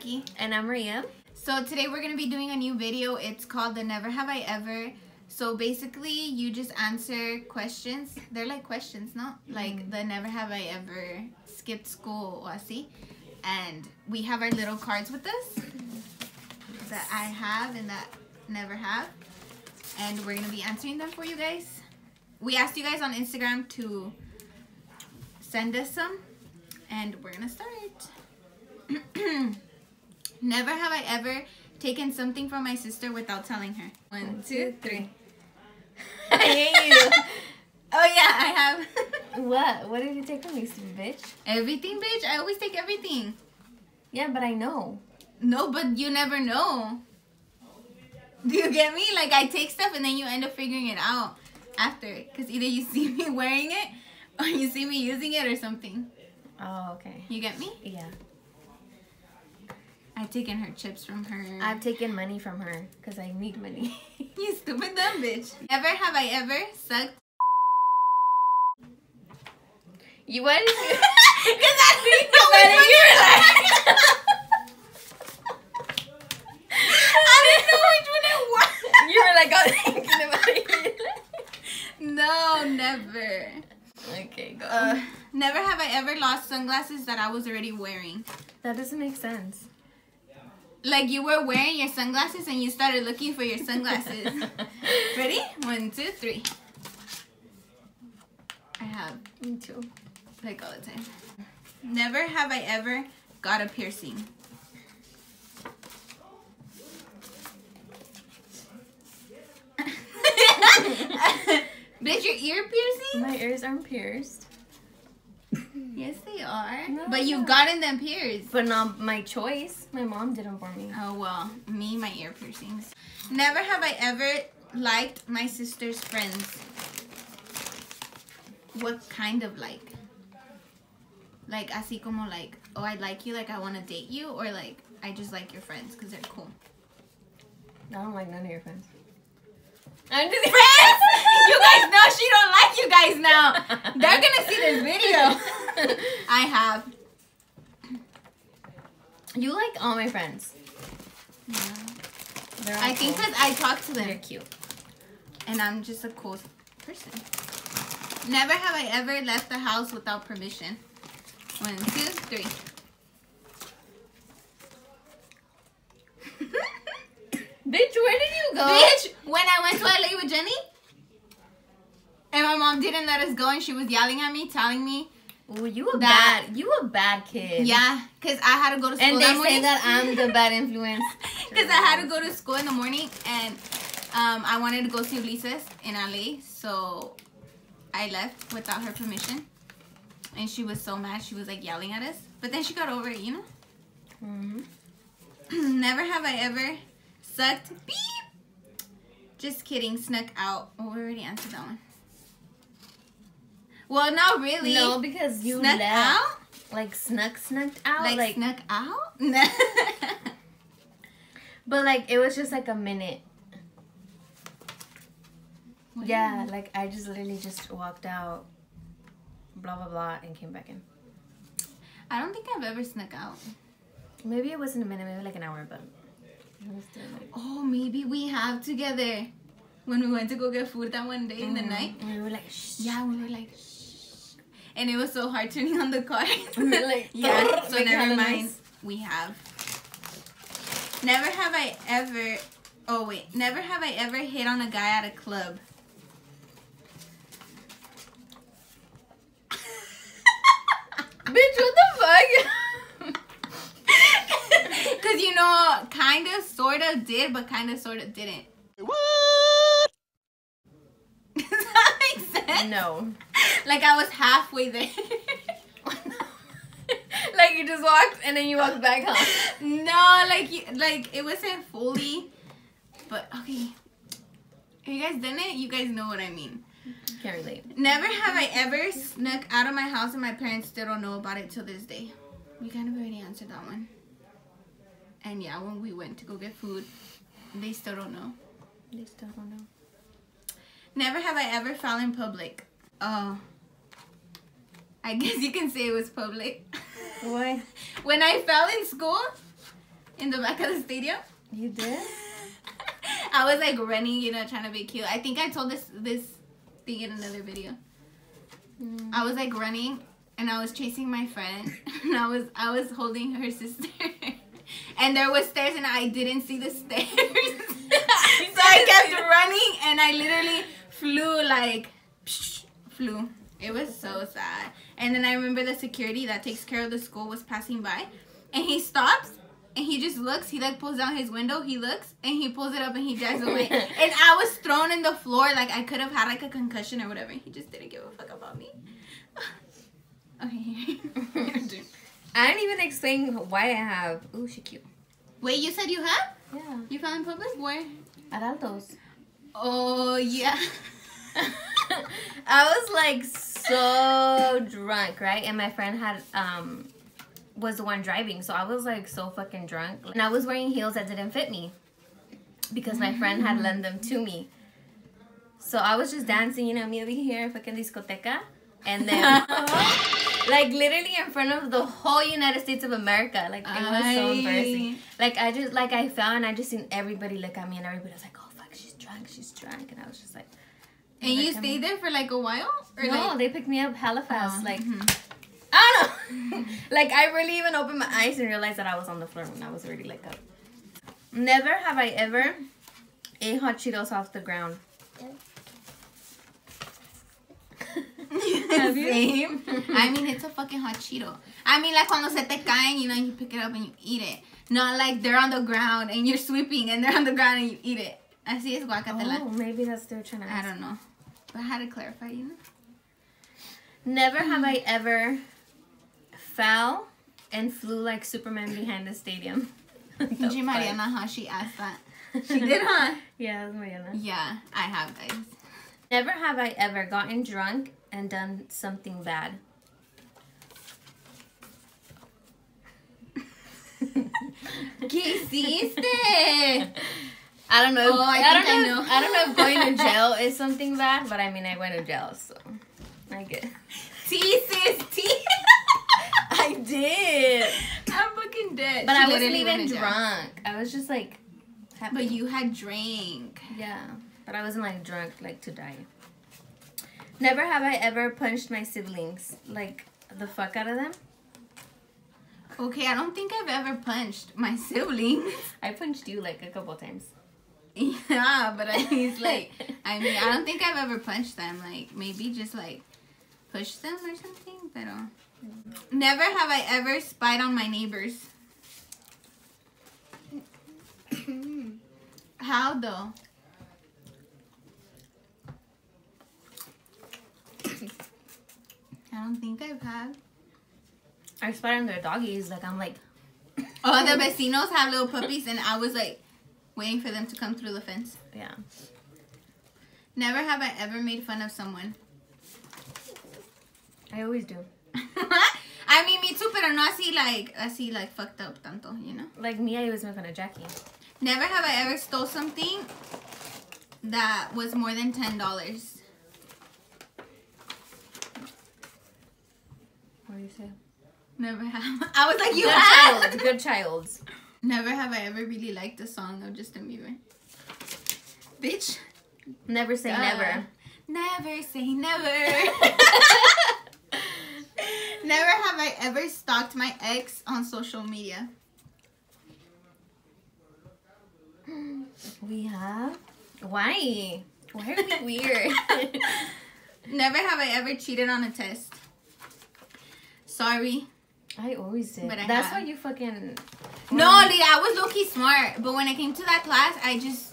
Jackie. And I'm Maria. So today we're going to be doing a new video. It's called the Never Have I Ever. So basically you just answer questions. They're like questions, no? Like mm-hmm. the Never Have I Ever skipped school or así. And we have our little cards with us that I have and that never have. And we're going to be answering them for you guys. We asked you guys on Instagram to send us some. And we're going to start. Never have I ever taken something from my sister without telling her. One, two, three. I hate you. Oh yeah, I have. what? What did you take from me, stupid bitch? everything, bitch. I always take everything. Yeah, but I know. No, but you never know. Do you get me? Like I take stuff and then you end up figuring it out after. Cause either you see me wearing it or you see me using it or something. Oh, okay. You get me? Yeah. I've taken her chips from her. I've taken money from her because I need money. you stupid dumb bitch. Never have I ever sucked. you what? Cause I didn't know you were like. I didn't know which one it was. you were like, oh, thinking about it. No, never. okay, go. Uh, never have I ever lost sunglasses that I was already wearing. that doesn't make sense. Like you were wearing your sunglasses and you started looking for your sunglasses. Ready? One, two, three. I have Me too. like all the time. Never have I ever got a piercing. Bitch, your ear piercing? My ears aren't pierced, Yes, they are. No, but you've gotten them pierced. but not my choice. My mom did them for me. Oh well, me, my ear piercings. Never have I ever liked my sister's friends. What kind of like? Like así como like, oh I like you, like I want to date you, or like I just like your friends because they're cool. I don't like none of your friends. I'm just Friends, you guys know she don't like you guys now. They're gonna see this video. I have. You like all my friends. They're all I think cool. because I talk to them. they're cute. and I'm just a cool person. Never have I ever left the house without permission. One, two, three. Bitch, where did you go? Bitch, when I went to LA with Jenny, and my mom didn't let us go, and she was yelling at me, telling me, Ooh, you a That- bad, you a bad kid. yeah, because I had to go to school And that they morning. say that I'm the bad influence. Because I had to go to school in the morning, and um, I wanted to go see Ulises in LA, so I left without her permission. And she was so mad, she was like yelling at us. But then she got over it, you know? Mm-hmm. Never have I ever sucked beep. Just kidding, snuck out. Oh, we already answered that one. Well, not really. No, because you snuck left. out? Like snuck, snuck out. Like, Like, snuck out? but like it was just like a minute. What Yeah, like I just literally just walked out, blah blah blah, and came back in. I don't think I've ever snuck out. Maybe it wasn't a minute, maybe like an hour, but it was still like. Oh, maybe we have together. When we went to go get food that one day in the Mhm. night. And we were like, shh. Yeah, we were like, shh. And it was so hard turning on the car. We like, yeah, so never mind. noise. We have. Never have I ever. Oh wait, never have I ever hit on a guy at a club. Bitch, what the fuck? Cause you know, kind of, sort of did, but kind of, sort of didn't. What? Does that make sense? no. Like I was halfway there. like you just walked and then you walked back home. no, like you, like it wasn't fully, but okay. Have you guys done it? You guys know what I mean. Can't relate. Never have I ever snuck out of my house and my parents still don't know about it till this day. We kind of already answered that one. And yeah, when we went to go get food, they still don't know. They still don't know. Never have I ever fell in public. Oh. I guess you can say it was public. Why? when I fell in school, in the back of the stadium. You did? I was like running, you know, trying to be cute. I think I told this this thing in another video. Mm. I was like running and I was chasing my friend and I was I was holding her sister. and there was stairs and I didn't see the stairs. so I kept running and I literally flew like flew. It was so sad. And then I remember the security that takes care of the school was passing by and he stops and he just looks. He like pulls down his window. He looks and he pulls it up and he drives away. and I was thrown in the floor like I could have had like a concussion or whatever. He just didn't give a fuck about me. okay. I didn't even explain why I have. Ooh, she cute. Wait, you said you have? Yeah. You found in public? Where? At Altos. Oh yeah. I was like so drunk, right? And my friend had um was the one driving, so I was like so fucking drunk. And I was wearing heels that didn't fit me because my friend had lent them to me. So I was just dancing, you know, me over here, fucking discoteca, and then like literally in front of the whole United States of America. Like it was so embarrassing. Like I just like I fell and I just seen everybody look at me and everybody was like, "Oh fuck, she's drunk, she's drunk," and I was just like. And you stayed there for like a while? Or no, like they picked me up hella fast. Oh, like mhm. I don't know. like I really even opened my eyes and realized that I was on the floor when I was already like up. Never have I ever ate hot Cheetos off the ground. Have you? Same. I mean, it's a fucking hot Cheeto. I mean, like cuando se te caen, you know, you pick it up and you eat it. Not like they're on the ground and you're sweeping and they're on the ground and you eat it. Así es guacatela. Oh, maybe that's trying to I don't know. But I had to clarify, you know? Never have I ever fell and flew like Superman behind the stadium. The G. Mariana, how she asked that. She did, huh? Yeah, that's Mariana. Yeah, I have, guys. Never have I ever gotten drunk and done something bad. ¿Qué hiciste? I don't know. If, Oh, I I, don't think I know. know. If, I don't know if going to jail is something bad, but I mean, I went to jail, so I get. Tea, sis, tea. I did, I'm fucking dead. but She I wasn't even drunk. I was just like, happy. But you had drank. yeah, but I wasn't like drunk, like to die. Never have I ever punched my siblings, like the fuck out of them. Okay, I don't think I've ever punched my siblings. I punched you like a couple times. yeah, but I mean, it's like, I mean, I don't think I've ever punched them. Like, maybe just like push them or something. But never have I ever spied on my neighbors. How though? I don't think I've had. I spied on their doggies. Like I'm like, Oh, the vecinos have little puppies, and I was like waiting for them to come through the fence. yeah. Never have I ever made fun of someone. I always do. I mean, me too, pero no así like, así like fucked up tanto, you know? Like me, I always make fun of Jackie. Never have I ever stole something that was more than $10. What do you say? Never have. I was like, you good have? child. Good child. Never have I ever really liked a song of Justin Bieber. Bitch. Never say Duh. never. Never say never. never have I ever stalked my ex on social media. We have. Why? Why are we weird? Never have I ever cheated on a test. Sorry. I always did. But I That's have. why you fucking. No, Leah, I was low key smart, but when I came to that class, I just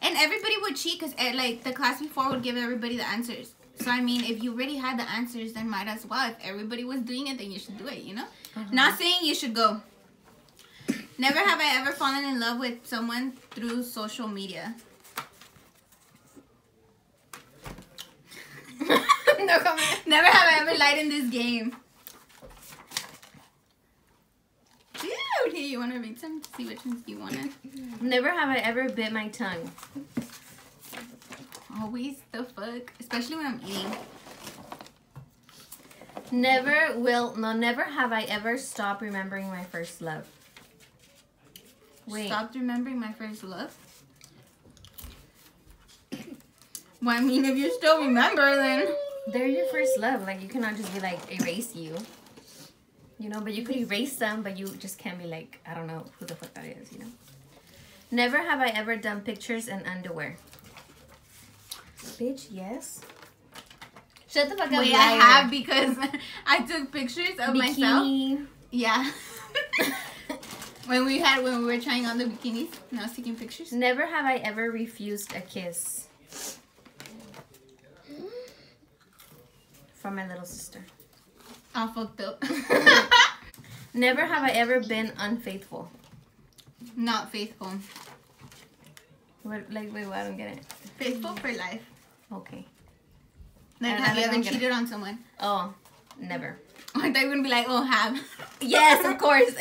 and everybody would cheat because eh, like the class before would give everybody the answers. So I mean, if you already had the answers, then might as well. If everybody was doing it, then you should do it. You know, uh-huh. not saying you should go. Never have I ever fallen in love with someone through social media. no comment. Never have I ever lied in this game. Here you want to read some to see which ones you want to. Never have I ever bit my tongue. Always the fuck, especially when I'm eating. Never will. No, never have I ever stopped remembering my first love. Wait. Stopped remembering my first love. Well, I mean, if you still remember, then They're your first love. Like you cannot just be like erase you. You know, but you could mm-hmm. erase them, but you just can't be like, I don't know who the fuck that is, you know? Never have I ever done pictures in underwear. Bitch, yes. Shut the fuck up. wait, I have because I took pictures of myself. Bikini. Yeah. when we had when we were trying on the bikinis, and I was taking pictures. Never have I ever refused a kiss. From my little sister. I fucked up. Never have I ever been unfaithful. Not faithful. What, like, wait, what? I don't get it. Faithful for life. Okay. Like, have you I ever cheated on someone? Oh, never. I thought you were gonna be like, oh, have. Yes, of course.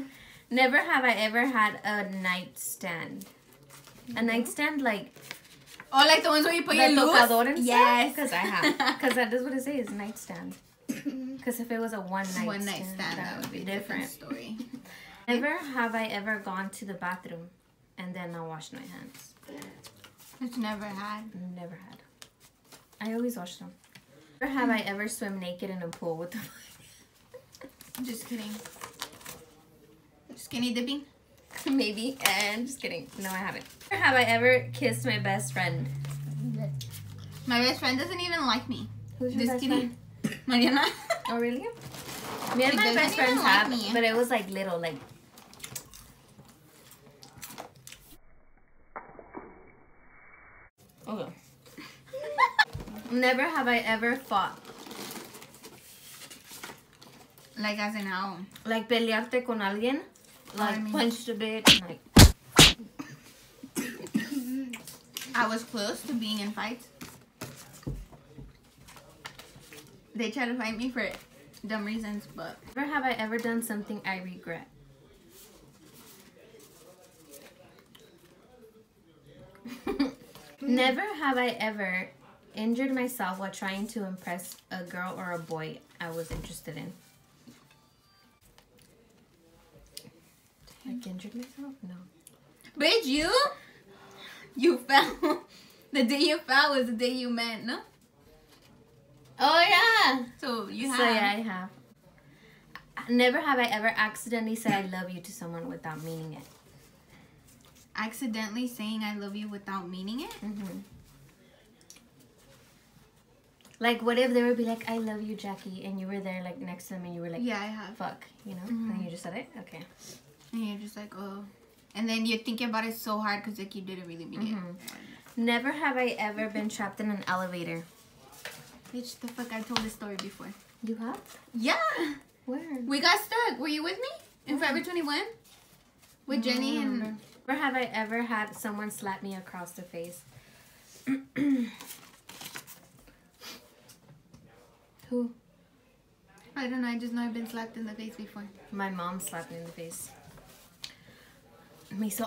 never have I ever had a nightstand. A mm-hmm. nightstand like Oh, like the ones where you put the your luz? Yes. Because I have. Because that is what it says, nightstand. Mm-hmm. Because if it was a one night One night stand, that would be different. story. Never have I ever gone to the bathroom and then not washed my hands. It's never had. Never had. I always wash them. Never have I ever swim naked in a pool with the Just kidding. Skinny dipping. Maybe. And just kidding. No, I haven't. Never have I ever kissed my best friend. My best friend doesn't even like me. Who's your Just best kidding. friend? Mariana. Oh, really? Me and She my best friends like have, me. but it was like little, like. Okay. Never have I ever fought. like as in how? Like pelearte con alguien. Like I mean- punched a bit. Like. I was close to being in fights. They try to fight me for dumb reasons, but Never have I ever done something I regret. Never have I ever injured myself while trying to impress a girl or a boy I was interested in. Like injured myself? No. bitch, you you fell. the day you fell was the day you met, no? Oh yeah. So you have. So yeah, I have. Never have I ever accidentally said I love you to someone without meaning it. accidentally saying I love you without meaning it. Mm-hmm. Like, what if they would be like, "I love you, Jackie," and you were there, like next to them, and you were like, Yeah, I have. "Fuck," you know, and you just said it. Okay. And you're just like, oh. And then you're thinking about it so hard because like you didn't really mean Mhm. Never have I ever been trapped in an elevator. It. Bitch, the fuck, I told this story before. You have? Yeah, Where? we got stuck. Were you with me in Forever 21 with Jenny and? Never have I ever had someone slap me across the face. Who? I don't know. I just know I've been slapped in the face before. My mom slapped me in the face. Me so.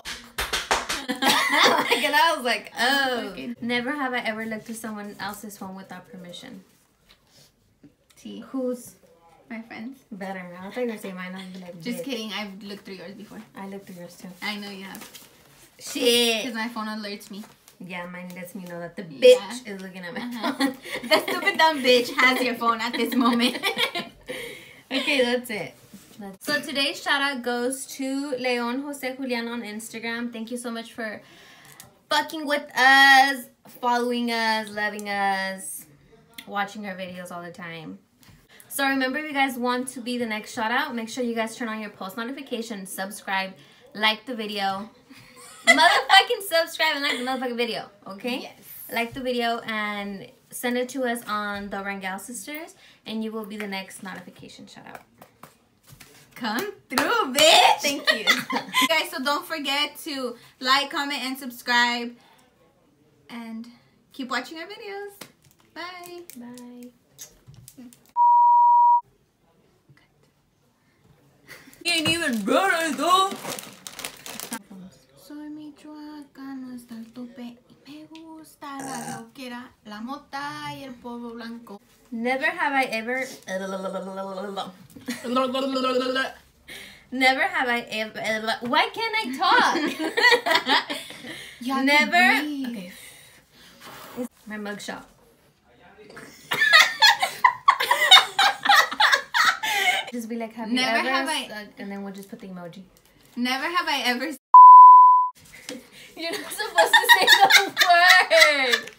and I was like, oh. Okay. Never have I ever looked through someone else's phone without permission. T. Who's My friends. better? I thought you were gonna say mine. I'd be like, Just bitch. kidding. I've looked through yours before. I looked through yours too. I know you have. Shit. Because my phone alerts me. Yeah, mine lets me know that the bitch Yeah. is looking at my Uh-huh. phone. the stupid dumb bitch has your phone at this moment. okay, that's it. So today's shout out goes to Leon Jose Julian on Instagram. Thank you so much for fucking with us, following us, loving us, watching our videos all the time. So remember, if you guys want to be the next shout out, make sure you guys turn on your post notifications, subscribe, like the video. motherfucking subscribe and like the motherfucking video, okay? Yes. Like the video and send it to us on the Rangel Sisters, and you will be the next notification shout out. Come through, bitch. Thank you. guys, so don't forget to like, comment, and subscribe. And keep watching our videos. Bye. Bye. Ain't even better though. Soy michoacano hasta el tope me gusta la loquera, la mota y el polvo blanco. Never have I ever. Never have I ever. Why can't I talk? You have Never. Okay. My mugshot. just be like, have you Never ever have I- and then we'll just put the emoji. Never have I ever. You're not supposed to say the word.